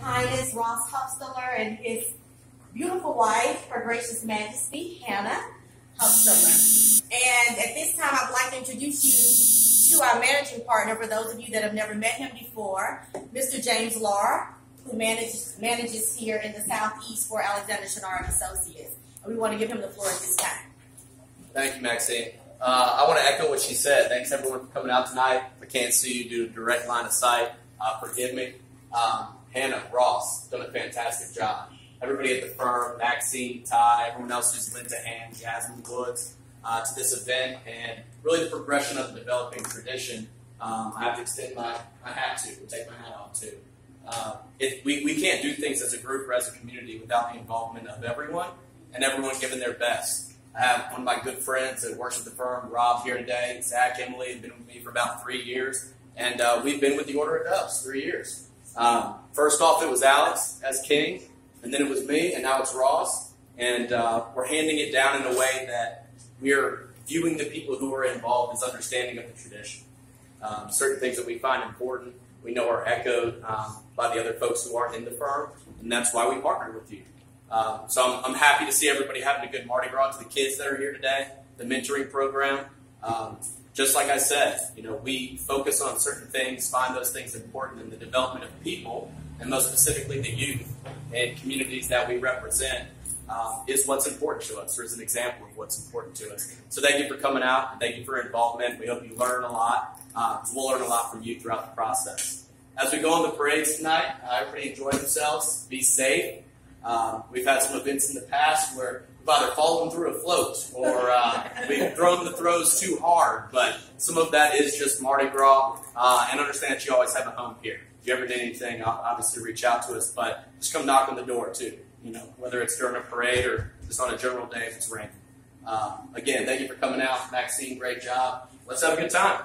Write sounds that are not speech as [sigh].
Highness Ross Hupsteller and his beautiful wife, Her Gracious Majesty Hannah Hupsteller. And at this time, I'd like to introduce you to our managing partner, for those of you that have never met him before, Mr. James Lahr, who manages, manages here in the Southeast for Alexander Shunnarah Associates. And we want to give him the floor at this time. Thank you, Maxine. Uh, I want to echo what she said. Thanks everyone for coming out tonight. I can't see you due to direct line of sight, uh, forgive me. Um, Hannah, Ross, done a fantastic job. Everybody at the firm, Maxine, Ty, everyone else who's lent a hand, Jasmine Woods, uh, to this event, and really the progression of the developing tradition. Um, I have to extend my, my hat to, take my hat off to. Uh, it, we, we can't do things as a group or as a community without the involvement of everyone and everyone giving their best. I have one of my good friends that works at the firm, Rob, here today. Zach, Emily, have been with me for about three years, and uh, we've been with the Order of Doves three years. Um, first off, it was Alex as king, and then it was me, and now it's Ross. And uh, we're handing it down in a way that we're viewing the people who are involved as understanding of the tradition. Um, certain things that we find important, we know are echoed um, by the other folks who aren't in the firm, and that's why we partner with you. Um, so I'm, I'm, happy to see everybody having a good Mardi Gras to the kids that are here today, the mentoring program. Just like I said, you know, we focus on certain things, find those things important in the development of people, and most specifically the youth and communities that we represent um, is what's important to us, or is an example of what's important to us. So thank you for coming out. Thank you for your involvement. We hope you learn a lot. Uh, we'll learn a lot from you throughout the process. As we go on the parades tonight, uh, everybody enjoy themselves. Be safe. Um, we've had some events in the past where we've either fallen through a float or uh, [laughs] we've thrown the throws too hard, but some of that is just Mardi Gras. Uh, and understand that you always have a home here. If you ever need anything, obviously reach out to us, but just come knock on the door too. You know, whether it's during a parade or just on a general day if it's raining. Um, again, thank you for coming out, Maxine. Great job. Let's have a good time.